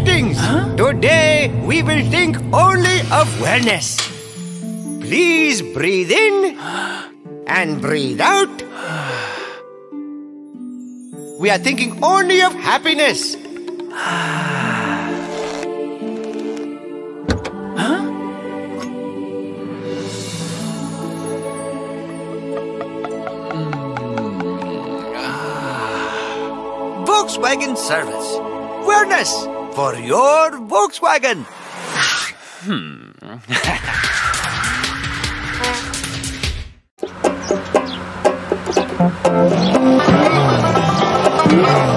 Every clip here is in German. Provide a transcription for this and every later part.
Greetings! Today we will think only of wellness. Please breathe in and breathe out. We are thinking only of happiness. Volkswagen service. Wellness for your Volkswagen. Hmm.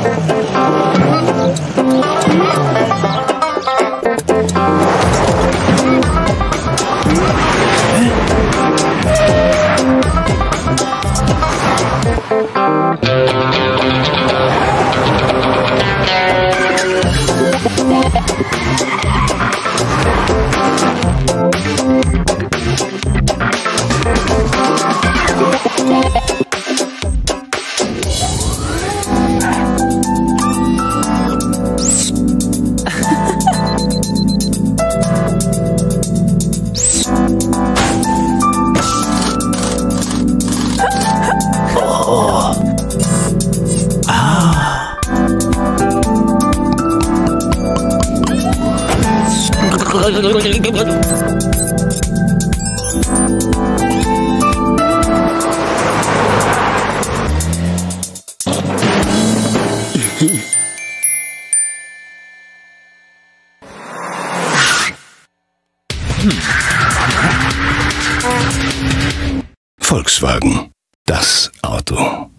Volkswagen. Das Auto.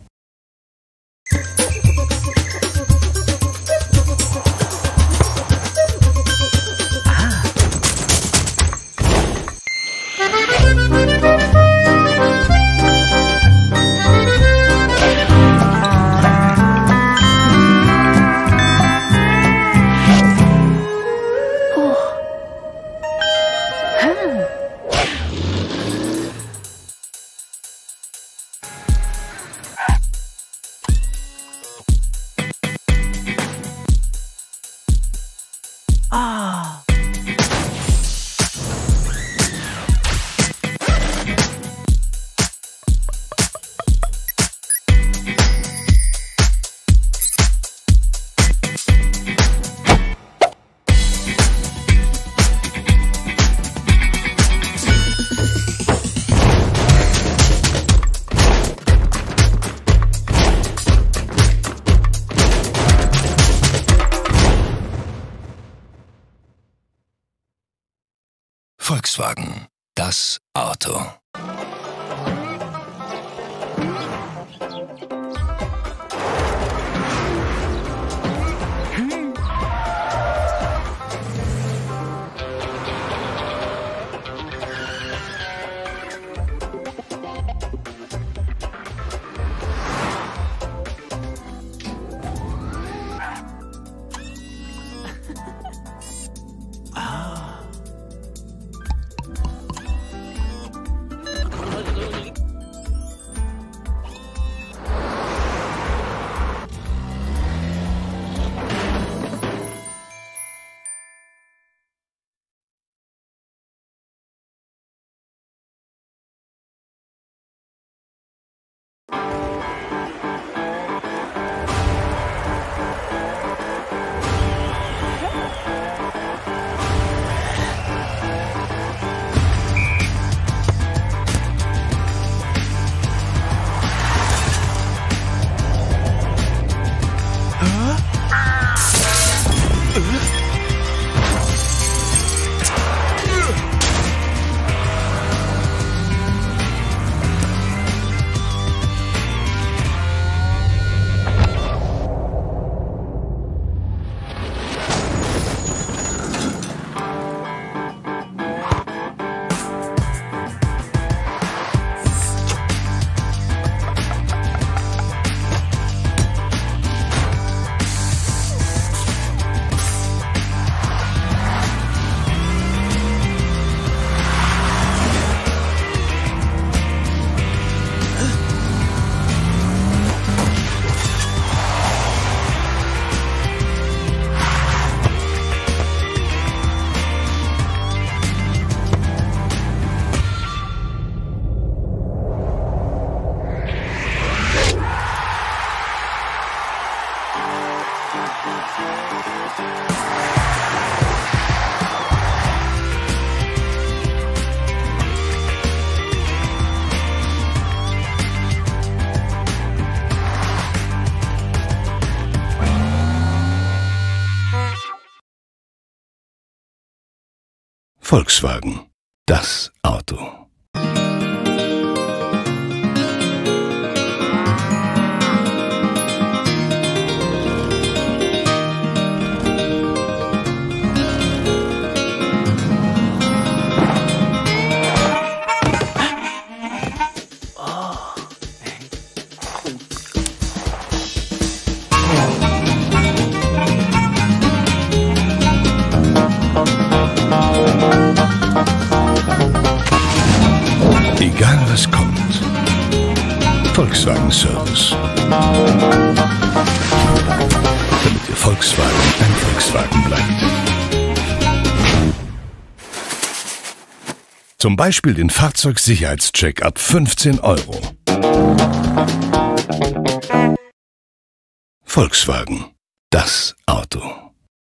Volkswagen. Das Auto. Volkswagen. Das Auto. Egal was kommt. Volkswagen Service. Damit Ihr Volkswagen ein Volkswagen bleibt. Zum Beispiel den Fahrzeugsicherheitscheck ab 15 Euro. Volkswagen. Das Auto.